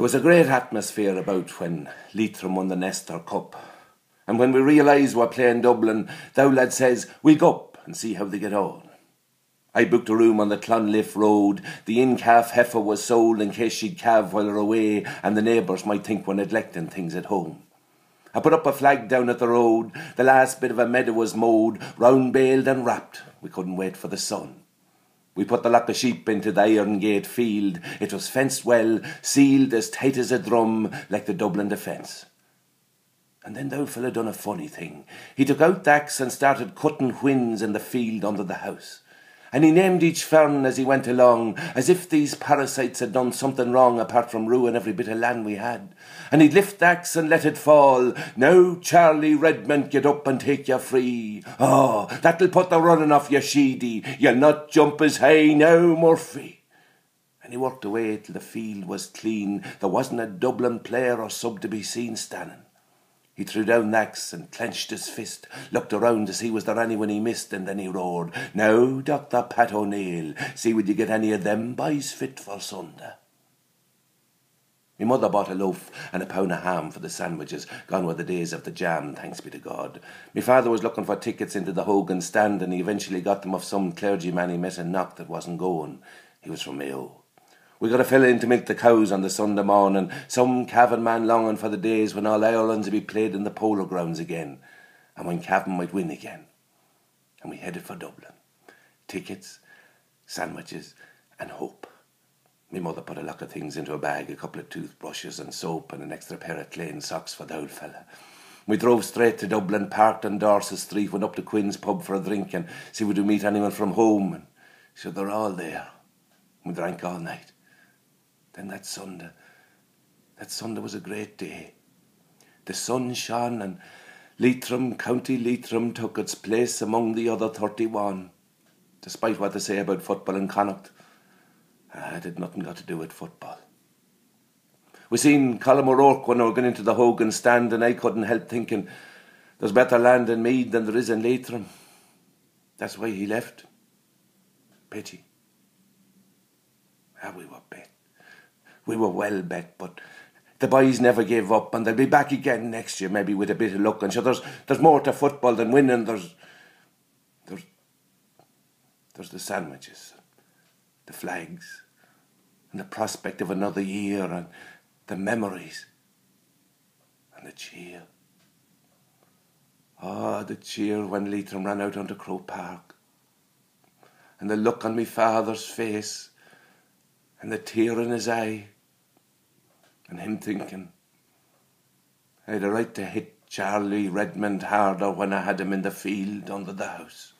There was a great atmosphere about when Leitrim won the Nestor Cup. And when we realised we're playing Dublin, thou lad says, we'll go up and see how they get on. I booked a room on the Clonliffe Road. The in-calf heifer was sold in case she'd calve while we're away, and the neighbours might think we're neglecting things at home. I put up a flag down at the road. The last bit of a meadow was mowed, round baled and wrapped. We couldn't wait for the sun. We put the lock of sheep into the Iron Gate field. It was fenced well, sealed as tight as a drum, like the Dublin defence. And then the old fellow done a funny thing. He took out the axe and started cutting whins in the field under the house and he named each fern as he went along, as if these parasites had done something wrong apart from ruin every bit of land we had. And he'd lift the axe and let it fall. Now, Charlie Redmond, get up and take you free. Oh, that'll put the running off your Sheedy. You'll not jump as high now, Murphy. And he worked away till the field was clean. There wasn't a Dublin player or sub to be seen standing. He threw down the axe and clenched his fist, looked around to see was there anyone he missed, and then he roared, Now, Dr. Pat O'Neill, see would you get any of them boys fit for Sunday? My mother bought a loaf and a pound of ham for the sandwiches, gone were the days of the jam, thanks be to God. My father was looking for tickets into the Hogan stand, and he eventually got them off some clergyman he met in Knock that wasn't going. He was from Mayo. We got a fella in to milk the cows on the Sunday morning, some Cavan man longing for the days when all Ireland's would be played in the polo grounds again, and when Cavan might win again. And we headed for Dublin. Tickets, sandwiches, and hope. Me mother put a lot of things into a bag, a couple of toothbrushes and soap and an extra pair of clean socks for the old fella. We drove straight to Dublin, parked on Dorset Street, went up to Quinn's pub for a drink and see would we meet anyone from home. And so they're all there. We drank all night. Then that Sunday, that Sunday was a great day. The sun shone and Leitrim, County Leitrim, took its place among the other 31. Despite what they say about football in Connacht, ah, it had nothing got to do with football. We seen Colm O'Rourke when we were going into the Hogan stand, and I couldn't help thinking there's better land in Meath than there is in Leitrim. That's why he left. Pity. Ah, we were bet we were well bet, but the boys never gave up, and they'll be back again next year, maybe with a bit of luck. And so there's there's more to football than winning. There's there's there's the sandwiches, the flags, and the prospect of another year, and the memories, and the cheer. Ah, oh, the cheer when Leitrim ran out onto Croke Park, and the look on my father's face, and the tear in his eye and him thinking, I'd a right to hit Charlie Redmond harder when I had him in the field under the house.